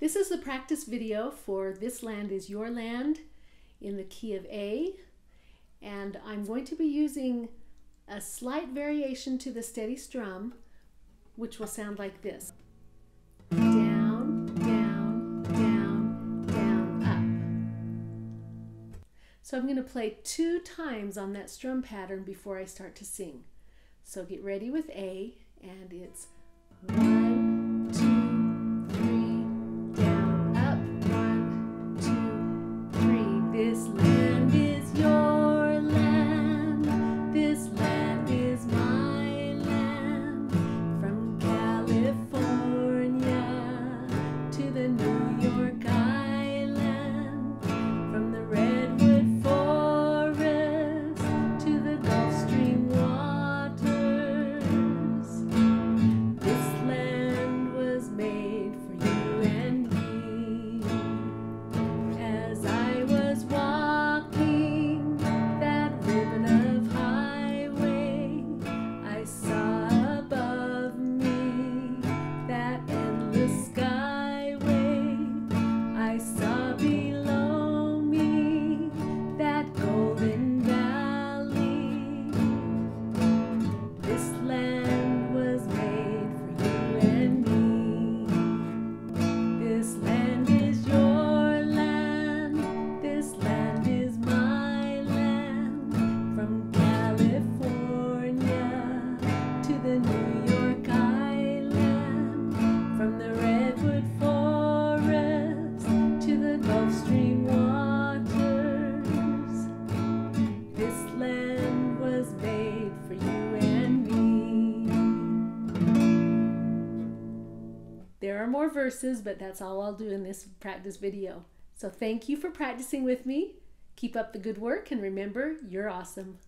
This is the practice video for This Land is Your Land in the key of A. And I'm going to be using a slight variation to the steady strum, which will sound like this. Down, down, down, down, up. So I'm going to play two times on that strum pattern before I start to sing. So get ready with A, and it's one, There are more verses, but that's all I'll do in this practice video. So thank you for practicing with me. Keep up the good work and remember, you're awesome.